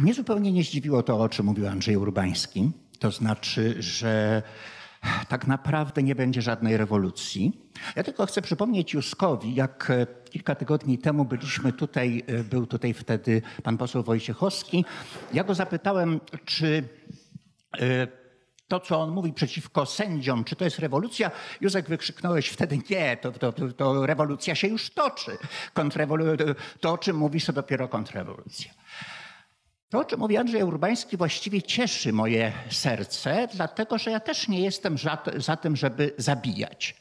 Mnie zupełnie nie zdziwiło to, o czym mówił Andrzej Urbański. To znaczy, że tak naprawdę nie będzie żadnej rewolucji. Ja tylko chcę przypomnieć Juskowi, jak e, kilka tygodni temu byliśmy tutaj, e, był tutaj wtedy pan poseł Wojciechowski. Ja go zapytałem, czy e, to, co on mówi przeciwko sędziom, czy to jest rewolucja? Józek wykrzyknąłeś wtedy, nie, to, to, to, to rewolucja się już toczy. To, o czym mówisz, to dopiero kontrrewolucja. To, o czym mówi Andrzej Urbański, właściwie cieszy moje serce, dlatego że ja też nie jestem za, tym, żeby zabijać.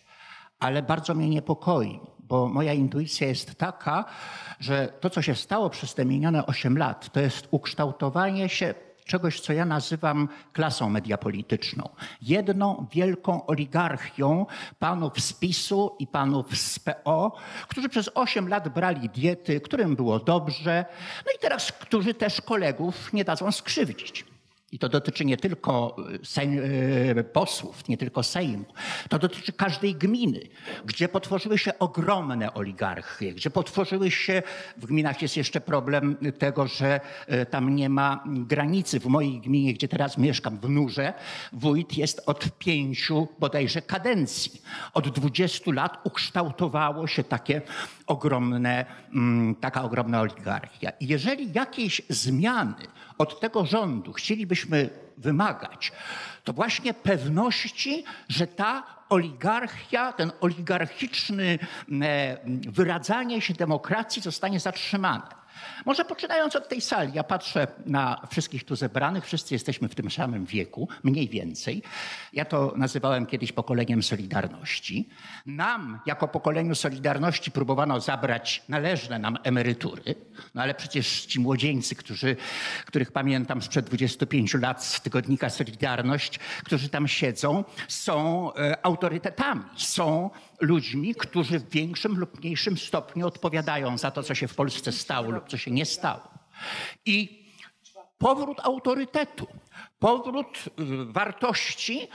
Ale bardzo mnie niepokoi, bo moja intuicja jest taka, że to, co się stało przez te minione 8 lat, to jest ukształtowanie się czegoś, co ja nazywam klasą mediapolityczną. Jedną wielką oligarchią panów z PiSu i panów z PO, którzy przez 8 lat brali diety, którym było dobrze, no i teraz, którzy też kolegów nie dadzą skrzywdzić. I to dotyczy nie tylko e, sejm, e, posłów, nie tylko Sejmu. To dotyczy każdej gminy, gdzie potworzyły się ogromne oligarchie, gdzie potworzyły się, w gminach jest jeszcze problem tego, że e, tam nie ma granicy. W mojej gminie, gdzie teraz mieszkam, w Nurze, wójt jest od pięciu bodajże kadencji. Od dwudziestu lat ukształtowało się takie ogromne, mm, taka ogromna oligarchia. I jeżeli jakieś zmiany od tego rządu chcielibyśmy wymagać, to właśnie pewności, że ta oligarchia, ten oligarchiczny e, wyradzanie się demokracji zostanie zatrzymane. Może poczynając od tej sali, ja patrzę na wszystkich tu zebranych, wszyscy jesteśmy w tym samym wieku, mniej więcej. Ja to nazywałem kiedyś pokoleniem Solidarności. Nam, jako pokoleniu Solidarności, próbowano zabrać należne nam emerytury, no ale przecież ci młodzieńcy, którzy, których pamiętam sprzed 25 lat z tygodnika Solidarność, którzy tam siedzą, są e, autorytetami, są ludźmi, którzy w większym lub mniejszym stopniu odpowiadają za to, co się w Polsce stało co się nie stało. I powrót autorytetu, powrót y, wartości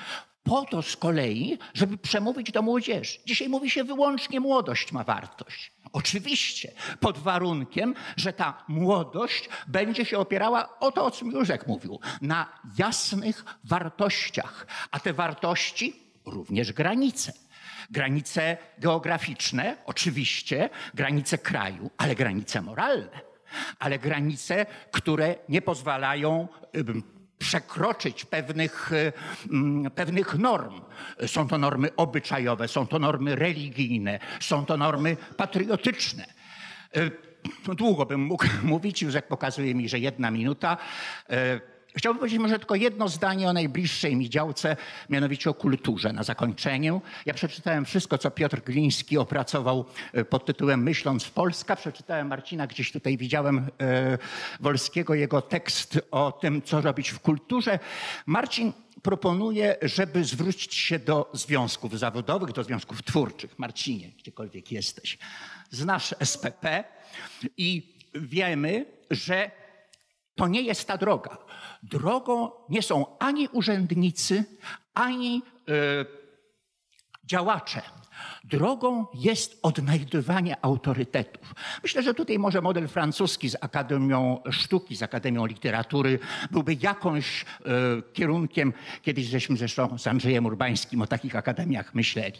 po to z kolei, żeby przemówić do młodzieży. Dzisiaj mówi się wyłącznie młodość ma wartość. Oczywiście, pod warunkiem, że ta młodość będzie się opierała o to, o czym Józek mówił, na jasnych wartościach, a te wartości również granice. Granice geograficzne, oczywiście, granice kraju, ale granice moralne, ale granice, które nie pozwalają przekroczyć pewnych, pewnych norm. Są to normy obyczajowe, są to normy religijne, są to normy patriotyczne. Długo bym mógł mówić, już jak pokazuje mi, że jedna minuta. Chciałbym powiedzieć może tylko jedno zdanie o najbliższej mi działce, mianowicie o kulturze na zakończeniu. Ja przeczytałem wszystko, co Piotr Gliński opracował e, pod tytułem Myśląc w Polska. Przeczytałem Marcina, gdzieś tutaj widziałem e, Wolskiego, jego tekst o tym, co robić w kulturze. Marcin proponuje, żeby zwrócić się do związków zawodowych, do związków twórczych. Marcinie, gdziekolwiek jesteś. Znasz SPP i wiemy, że to nie jest ta droga. Drogą nie są ani urzędnicy, ani e, działacze. Drogą jest odnajdywanie autorytetów. Myślę, że tutaj może model francuski z Akademią Sztuki, z Akademią Literatury byłby jakąś e, kierunkiem. Kiedyś żeśmy zresztą z Andrzejem Urbańskim o takich akademiach myśleli.